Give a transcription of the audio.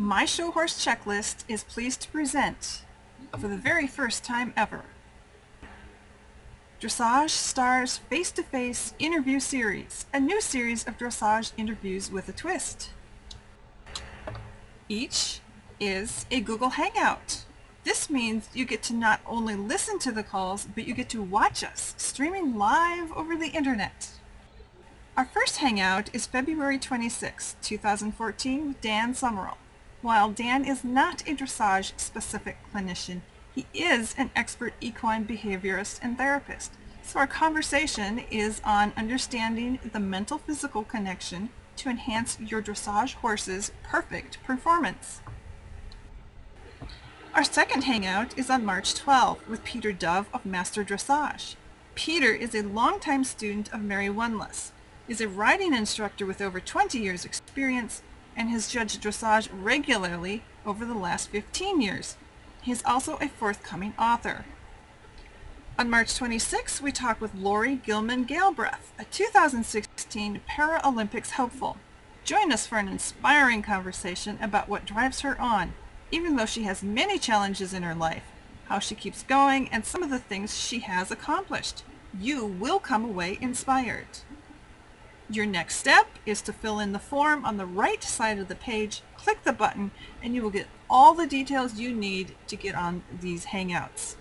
My Show Horse Checklist is pleased to present, for the very first time ever, Dressage Stars Face-to-Face Interview Series, a new series of dressage interviews with a twist. Each is a Google Hangout. This means you get to not only listen to the calls, but you get to watch us streaming live over the internet. Our first hangout is February 26, 2014 with Dan Sumerel. While Dan is not a dressage-specific clinician, he is an expert equine behaviorist and therapist. So our conversation is on understanding the mental-physical connection to enhance your dressage horse's perfect performance. Our second hangout is on March 12 with Peter Dove of Master Dressage. Peter is a longtime student of Mary Wanless, is a riding instructor with over 20 years experience, and has judged dressage regularly over the last 15 years. He is also a forthcoming author. On March 26, we talk with Lori Gilman Galbraith, a 2016 Paralympics hopeful. Join us for an inspiring conversation about what drives her on, even though she has many challenges in her life, how she keeps going, and some of the things she has accomplished. You will come away inspired. Your next step is to fill in the form on the right side of the page, click the button, and you will get all the details you need to get on these Hangouts.